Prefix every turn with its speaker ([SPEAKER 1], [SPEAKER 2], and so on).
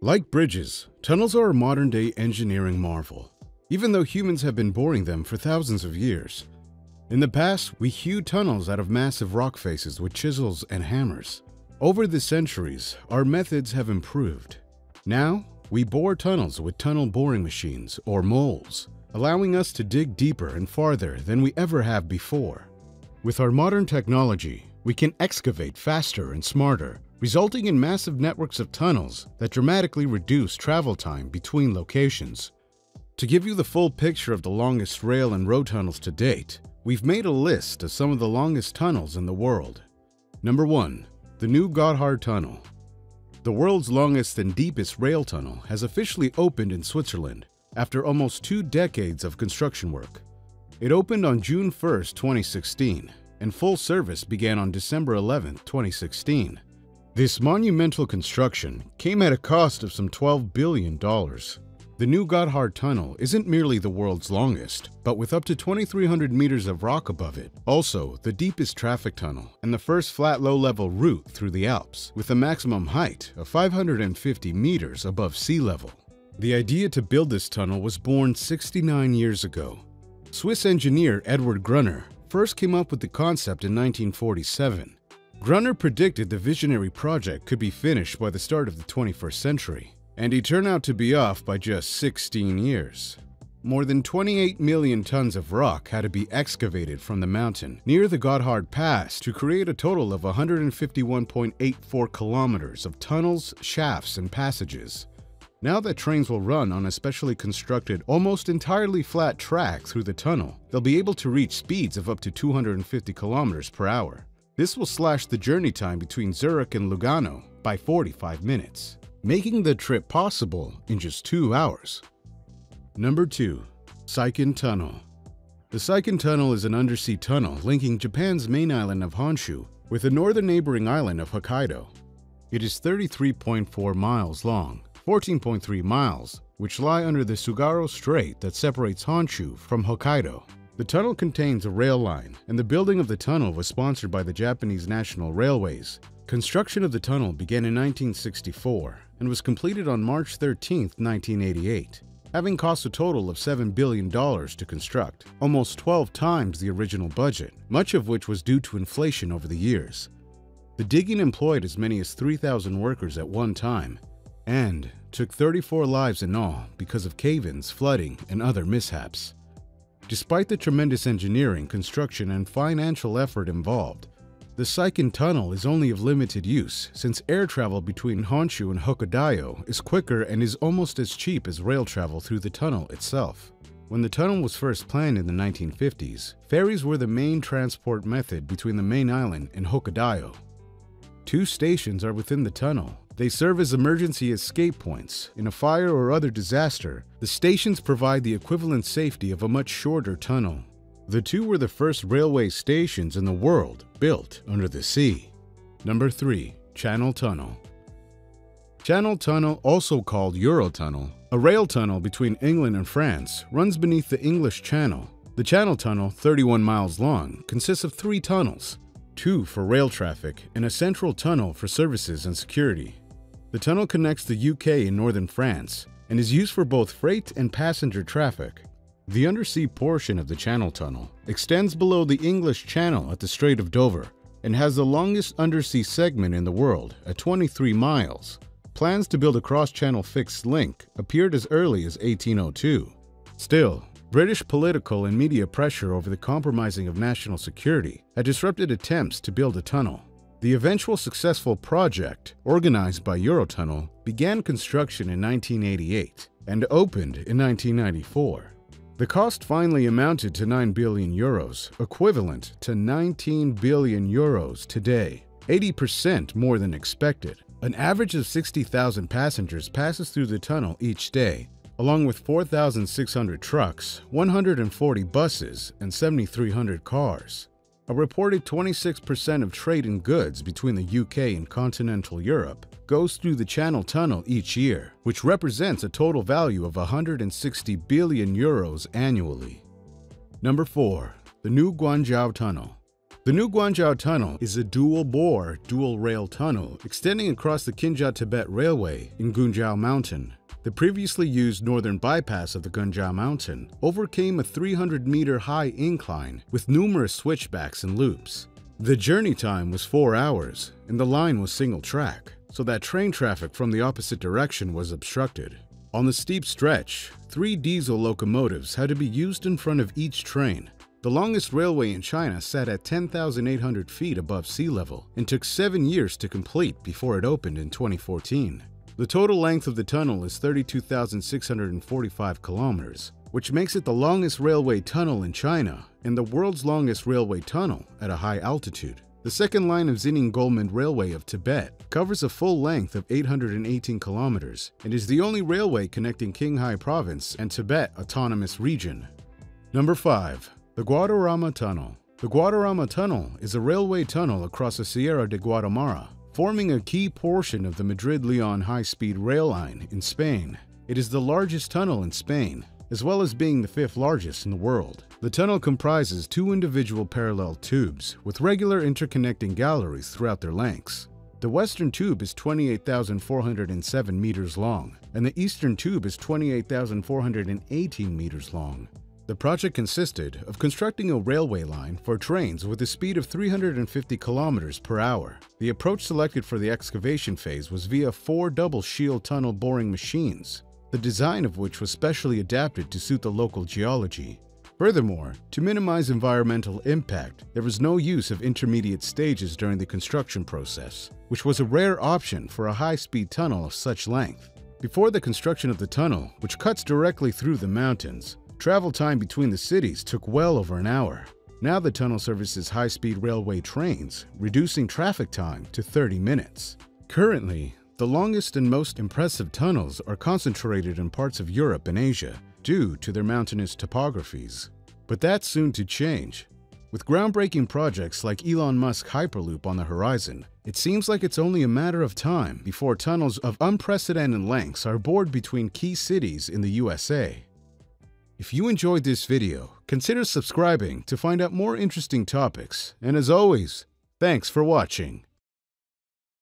[SPEAKER 1] Like bridges, tunnels are a modern-day engineering marvel, even though humans have been boring them for thousands of years. In the past, we hewed tunnels out of massive rock faces with chisels and hammers. Over the centuries, our methods have improved. Now, we bore tunnels with tunnel boring machines, or moles, allowing us to dig deeper and farther than we ever have before. With our modern technology, we can excavate faster and smarter, resulting in massive networks of tunnels that dramatically reduce travel time between locations. To give you the full picture of the longest rail and road tunnels to date, we've made a list of some of the longest tunnels in the world. Number 1. The New Gotthard Tunnel. The world's longest and deepest rail tunnel has officially opened in Switzerland after almost two decades of construction work. It opened on June 1, 2016, and full service began on December 11, 2016. This monumental construction came at a cost of some $12 billion. The new Gotthard Tunnel isn't merely the world's longest, but with up to 2,300 meters of rock above it. Also, the deepest traffic tunnel and the first flat low-level route through the Alps, with a maximum height of 550 meters above sea level. The idea to build this tunnel was born 69 years ago. Swiss engineer Edward Gruner first came up with the concept in 1947 Gruner predicted the visionary project could be finished by the start of the 21st century, and he turned out to be off by just 16 years. More than 28 million tons of rock had to be excavated from the mountain near the Gotthard Pass to create a total of 151.84 kilometers of tunnels, shafts, and passages. Now that trains will run on a specially constructed, almost entirely flat track through the tunnel, they'll be able to reach speeds of up to 250 kilometers per hour. This will slash the journey time between Zurich and Lugano by 45 minutes, making the trip possible in just two hours. Number 2. Seikan Tunnel The Seikan Tunnel is an undersea tunnel linking Japan's main island of Honshu with the northern neighboring island of Hokkaido. It is 33.4 miles long, 14.3 miles, which lie under the Tsugaru Strait that separates Honshu from Hokkaido. The tunnel contains a rail line, and the building of the tunnel was sponsored by the Japanese National Railways. Construction of the tunnel began in 1964 and was completed on March 13, 1988, having cost a total of $7 billion to construct, almost 12 times the original budget, much of which was due to inflation over the years. The digging employed as many as 3,000 workers at one time and took 34 lives in all because of cave-ins, flooding, and other mishaps. Despite the tremendous engineering, construction, and financial effort involved, the Seikan Tunnel is only of limited use since air travel between Honshu and Hokkaido is quicker and is almost as cheap as rail travel through the tunnel itself. When the tunnel was first planned in the 1950s, ferries were the main transport method between the main island and Hokkaido. Two stations are within the tunnel, they serve as emergency escape points. In a fire or other disaster, the stations provide the equivalent safety of a much shorter tunnel. The two were the first railway stations in the world built under the sea. Number 3. Channel Tunnel Channel Tunnel, also called Eurotunnel, a rail tunnel between England and France, runs beneath the English Channel. The Channel Tunnel, 31 miles long, consists of three tunnels, two for rail traffic and a central tunnel for services and security. The tunnel connects the UK and northern France and is used for both freight and passenger traffic. The undersea portion of the Channel Tunnel extends below the English Channel at the Strait of Dover and has the longest undersea segment in the world at 23 miles. Plans to build a cross-channel fixed link appeared as early as 1802. Still, British political and media pressure over the compromising of national security had disrupted attempts to build a tunnel. The eventual successful project, organized by Eurotunnel, began construction in 1988 and opened in 1994. The cost finally amounted to 9 billion euros, equivalent to 19 billion euros today, 80% more than expected. An average of 60,000 passengers passes through the tunnel each day, along with 4,600 trucks, 140 buses, and 7,300 cars. A reported 26% of trade in goods between the UK and continental Europe goes through the Channel Tunnel each year, which represents a total value of 160 billion euros annually. Number 4. The New Guanjiao Tunnel. The new Guanjiao Tunnel is a dual-bore, dual-rail tunnel extending across the Qinghai-Tibet Railway in Guanjiao Mountain. The previously used northern bypass of the Guanjiao Mountain overcame a 300-meter high incline with numerous switchbacks and loops. The journey time was four hours, and the line was single track, so that train traffic from the opposite direction was obstructed. On the steep stretch, three diesel locomotives had to be used in front of each train. The longest railway in China sat at 10,800 feet above sea level and took seven years to complete before it opened in 2014. The total length of the tunnel is 32,645 kilometers, which makes it the longest railway tunnel in China and the world's longest railway tunnel at a high altitude. The second line of Xining Golmud Railway of Tibet covers a full length of 818 kilometers and is the only railway connecting Qinghai Province and Tibet Autonomous Region. Number 5. The Guadarrama Tunnel The Guadarrama Tunnel is a railway tunnel across the Sierra de Guadarrama, forming a key portion of the Madrid-Leon high-speed rail line in Spain. It is the largest tunnel in Spain, as well as being the fifth largest in the world. The tunnel comprises two individual parallel tubes with regular interconnecting galleries throughout their lengths. The western tube is 28,407 meters long, and the eastern tube is 28,418 meters long. The project consisted of constructing a railway line for trains with a speed of 350 kilometers per hour. The approach selected for the excavation phase was via four double shield tunnel boring machines, the design of which was specially adapted to suit the local geology. Furthermore, to minimize environmental impact, there was no use of intermediate stages during the construction process, which was a rare option for a high-speed tunnel of such length. Before the construction of the tunnel, which cuts directly through the mountains, Travel time between the cities took well over an hour. Now the tunnel services high-speed railway trains, reducing traffic time to 30 minutes. Currently, the longest and most impressive tunnels are concentrated in parts of Europe and Asia due to their mountainous topographies. But that's soon to change. With groundbreaking projects like Elon Musk Hyperloop on the horizon, it seems like it's only a matter of time before tunnels of unprecedented lengths are bored between key cities in the USA. If you enjoyed this video, consider subscribing to find out more interesting topics. And as always, thanks for watching.